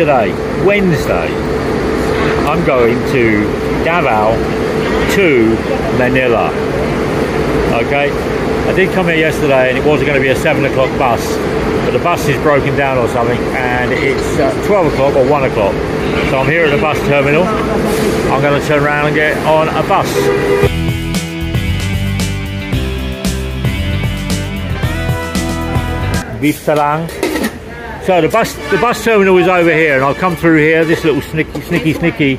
today, Wednesday, I'm going to Davao to Manila. Okay, I did come here yesterday and it wasn't going to be a 7 o'clock bus, but the bus is broken down or something and it's uh, 12 o'clock or 1 o'clock. So I'm here at the bus terminal. I'm going to turn around and get on a bus. Talang. So the bus the bus terminal is over here and I'll come through here, this little snicky snicky snicky.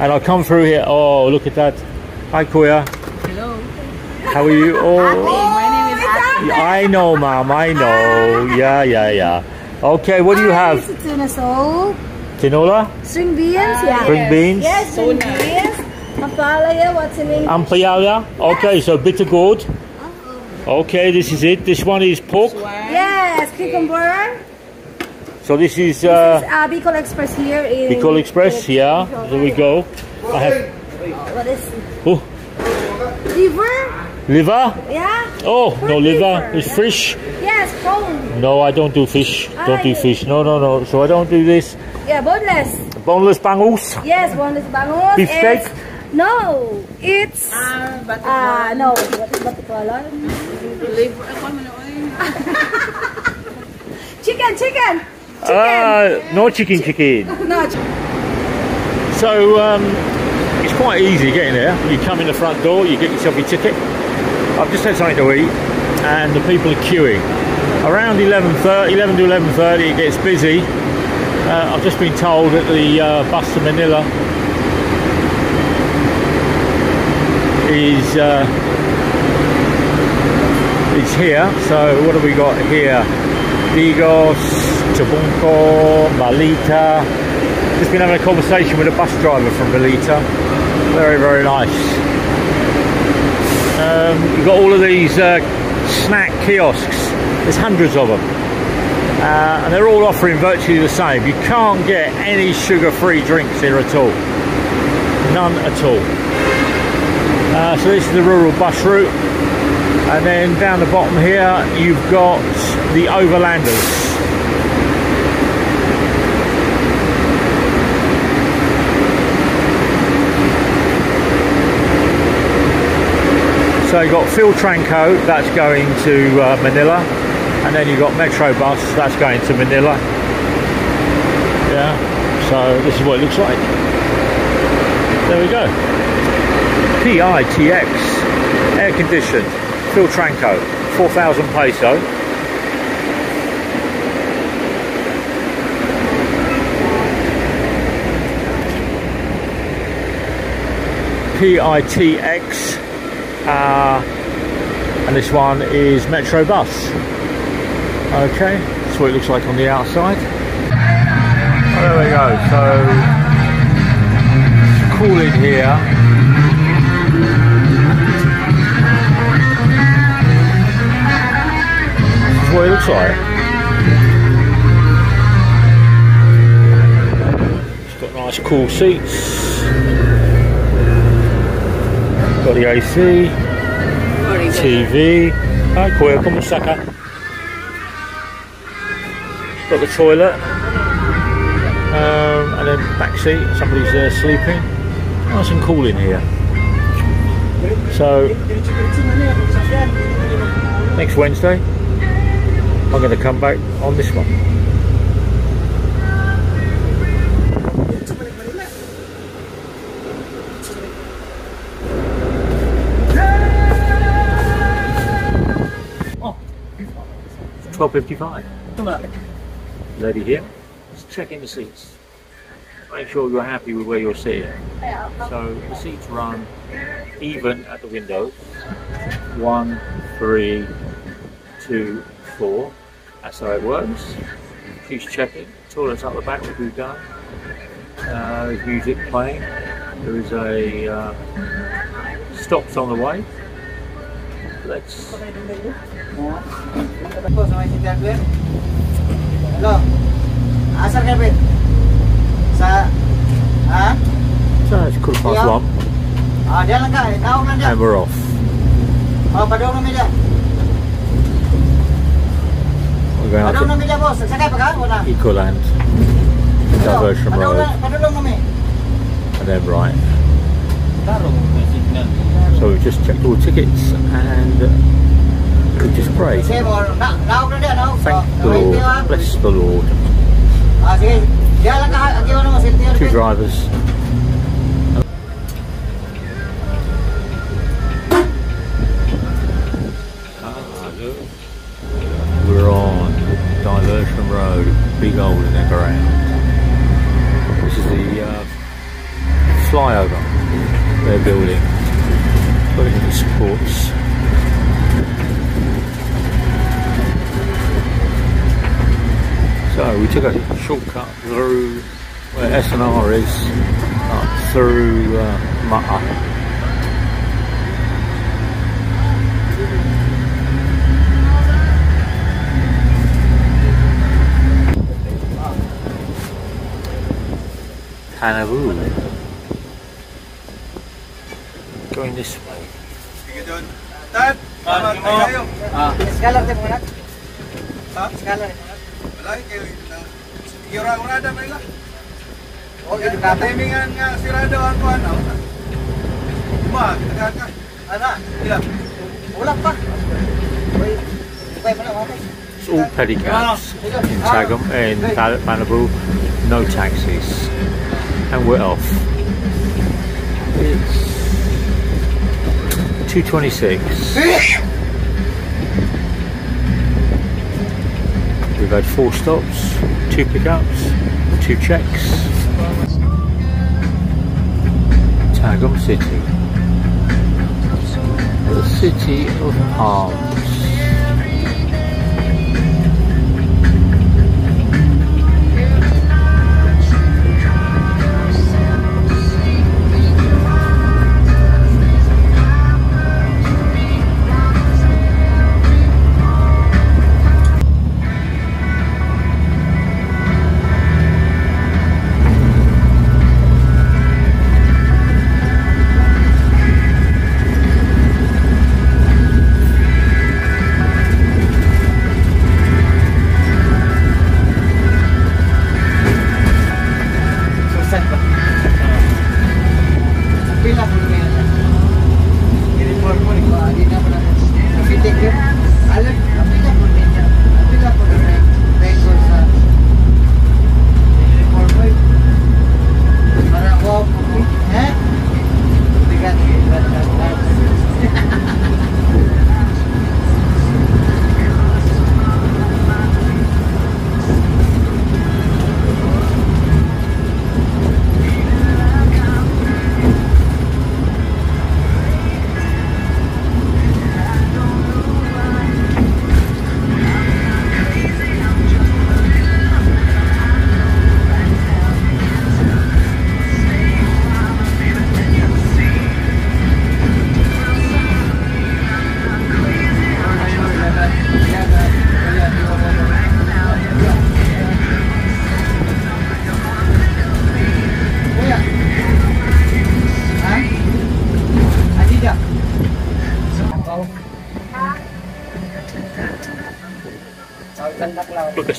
And I'll come through here. Oh look at that. Hi Kuya. Hello. How are you? Oh My name is I know mom, I know. Yeah, yeah, yeah. Okay, what do you have? It's tuna soup, Tinola? string beans, yeah. String beans? Yes, string beans. Ampalaya, what's the name? Ampayala? Okay, so bitter gourd. Okay, this is it. This one is pork. yes, cucumber. So this is This uh, is uh, Bicol Express here in... Bicol Express. Yeah, there we go. I have What is oh, Liver? liver. Yeah? Oh, Pork no liver. liver. It's fish. Yes, prawn. No, I don't do fish. Don't do fish. No, no, no. So I don't do this. Yeah, boneless. Boneless bangus. Yes, boneless bangus. Beef steak? No, it's... Ah, ba't Ah, no. What is what you call it? liver ako man oy. Chicken, chicken! Chicken! Uh, no chicken chicken. no, So um, it's quite easy getting there. You come in the front door, you get yourself your ticket. I've just had something to eat, and the people are queuing. Around 11:30, 11 to 11:30, it gets busy. Uh, I've just been told that the uh, bus to Manila is uh, is here. So what have we got here? Digos, Tabunco, Malita, just been having a conversation with a bus driver from Malita. Very, very nice. Um, you've got all of these uh, snack kiosks. There's hundreds of them. Uh, and they're all offering virtually the same. You can't get any sugar-free drinks here at all. None at all. Uh, so this is the rural bus route. And then down the bottom here, you've got the overlanders. So you've got Philtranco, that's going to uh, Manila, and then you've got Metro Bus, that's going to Manila. Yeah, so this is what it looks like. There we go. PITX, air conditioned, Philtranco, 4,000 peso. PITX uh, and this one is Metro Bus. Okay, that's what it looks like on the outside. There we go. So it's cool in here. What it looks like. It's got nice cool seats. Got the AC. TV. Hi, Kuya, kumusta ka? Got the toilet. Um, and then back seat, somebody's there sleeping. Nice and cool in here. So, next Wednesday, I'm going to come back on this one. Twelve fifty-five. Lady here, just checking the seats. Make sure you're happy with where you're sitting. So the seats run even at the windows. One, three, two, four. That's how it works. She's checking. Toilets up the back with we've done. Uh, there's music playing. There is a uh, stops on the way. Let's Ako sa may sintihan ko Hello? Asar ka, Ben? Sa... Ha? so it's quarter past one Ah, diyan lang ka. Tawag lang dyan. and we're off. Oh, padong namin dyan. We're going Padong out namin dyan, boss. Sakay pa ka? Ah, wala. to Ecoland. diversion road, Padulong kami. and then right. So we've just checked all tickets and we just prayed. Sige mo, na naog na diyan, naog. Thank the Lord, bless the Lord. Ah, sige. Supports. So we took a shortcut through where S&R is, up through uh, Mata. Going this way. Sige doon. Tad! Tama tayo. Skalar tayo muna. Ha? Skalar. Wala kayo. Gira ko na damay lang. Oh, itu kata. Timingan nga sirado ang kuhan. Ah. Ma, nagkaka. Ana, Ilan? wala pa. Uy, uy, mana apa? It's all um pedicabs ah. in Tagum, in eh, Pal- Malibu, no taxis. And we're off. 226. We've had four stops, two pickups, two checks. Tagum City. The city of palms.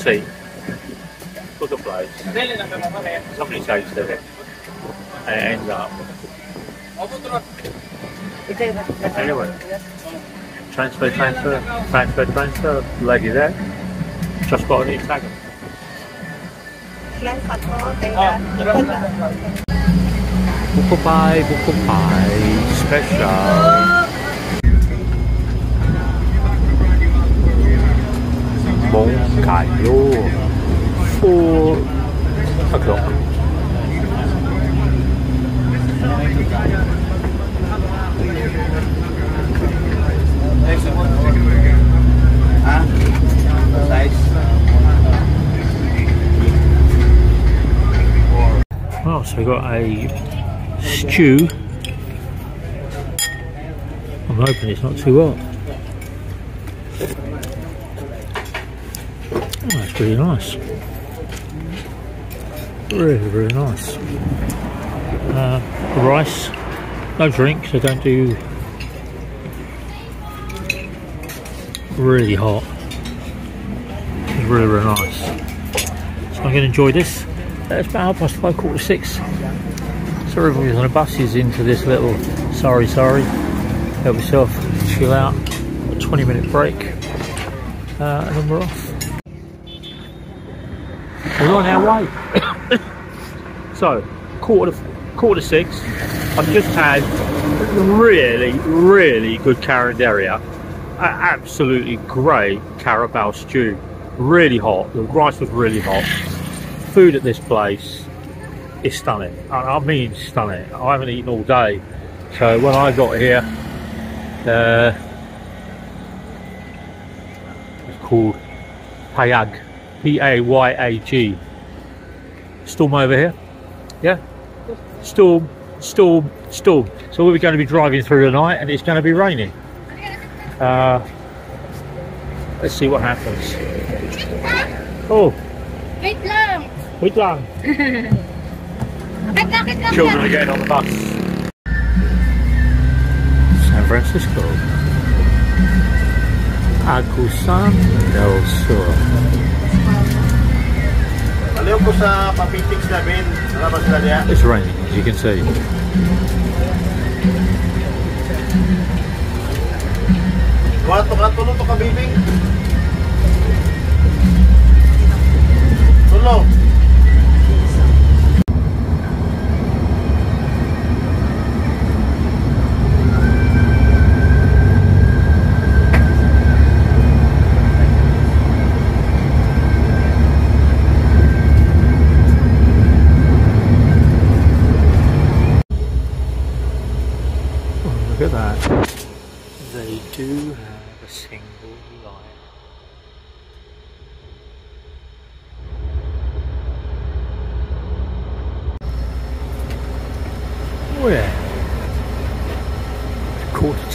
Book a seat. Book a place. Somebody says to it. And it ends up. Anyway. Transfer, transfer, transfer, transfer. Lady there. Just got a new tag. Buko pie, buko pie, special. Cải vô Four o'clock. Size. Oh, so we got a stew. I'm hoping it's not too hot. Really nice. Really, really nice. Uh, rice, no drinks, I don't do really hot. It's really, really nice. So I'm going to enjoy this It's about half past five, quarter six. So everybody's on the buses into this little sorry, sorry. Help yourself, chill out. A 20 minute break, uh, and then we're off. On our way. so, quarter quarter six. I've just had really, really good Carinderia. A- absolutely great Carabao stew. Really hot. The rice was really hot. Food at this place is stunning. I, I mean stunning. I haven't eaten all day. So when I got here, uh, it's called Payag. P-A-Y-A-G. Storm over here. Yeah? Storm, storm, storm. So we're going to be driving through the night and it's going to be raining. Uh, let's see what happens. Oh, Wait lang. wait lang. Bakit bakit lang Children are getting on the bus. San Francisco. Agusan del Sur. It's raining, as you can see. Wala to ka, tulo to ka, bibing. Tulo.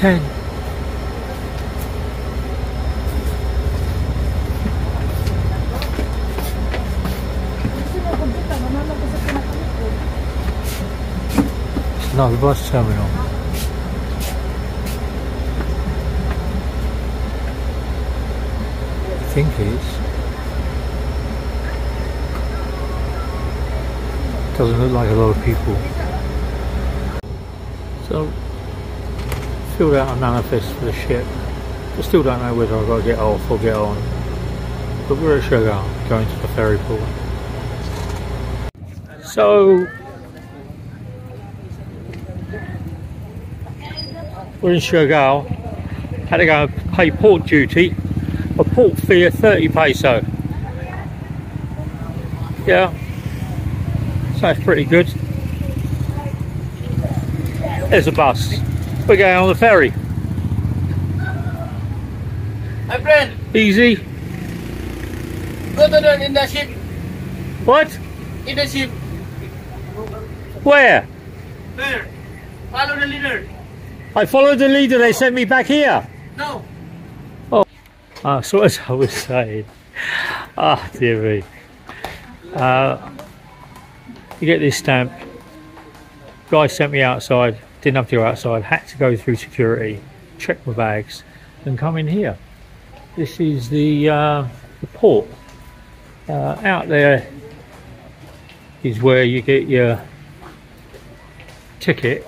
10. No, the bus terminal. I think it's. Doesn't look like a lot of people. So filled out a manifest for the ship. I still don't know whether I've got to get off or get on. But we're at Surigao, going to the ferry port. So, we're in Chagall. Had to go and pay port duty. A port fee of 30 peso. Yeah. So that's pretty good. There's a bus. We're going on the ferry. My friend, Easy. go to the in the ship. What? In the ship. Where? There. Follow the leader. I followed the leader, they sent me back here. No. Oh. Ah, so as I was saying, ah, dear me. Uh, you get this stamp. Guy sent me outside. Didn't have to go outside. Had to go through security, check my bags, and come in here. This is the uh, the port. Uh, out there is where you get your ticket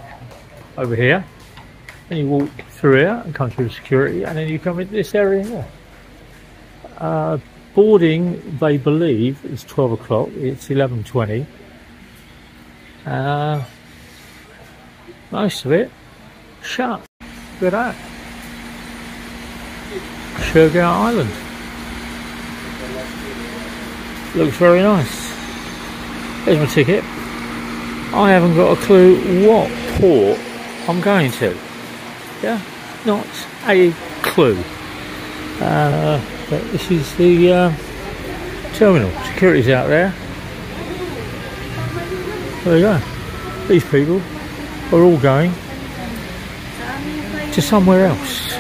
over here. Then you walk through here and come through security, and then you come into this area here. Uh, boarding, they believe, is 12 o'clock. It's 11.20. Most of it shut. Look at that. Sugar Island. Looks very nice. There's my ticket. I haven't got a clue what port I'm going to. Yeah, not a clue. Uh, but this is the uh, terminal. Security's out there. There you go. These people are all going to somewhere else.